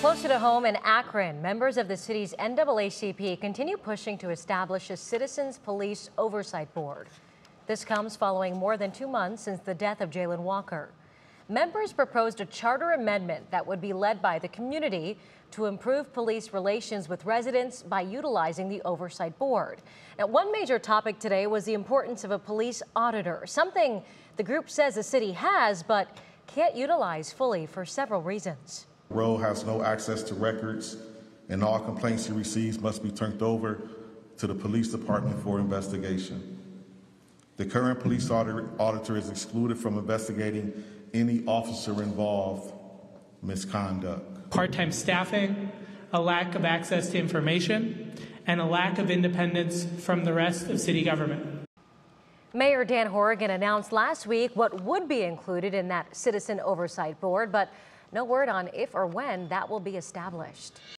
Closer to home in Akron, members of the city's NAACP continue pushing to establish a Citizens Police Oversight Board. This comes following more than two months since the death of Jayland Walker. Members proposed a charter amendment that would be led by the community to improve police relations with residents by utilizing the Oversight Board. Now, one major topic today was the importance of a police auditor, something the group says the city has but can't utilize fully for several reasons. Rowe has no access to records, and all complaints he receives must be turned over to the police department for investigation. The current police auditor, auditor is excluded from investigating any officer involved misconduct. part-time staffing, a lack of access to information, and a lack of independence from the rest of city government. Mayor Dan Horrigan announced last week what would be included in that Citizen Oversight Board, but no word on if or when that will be established.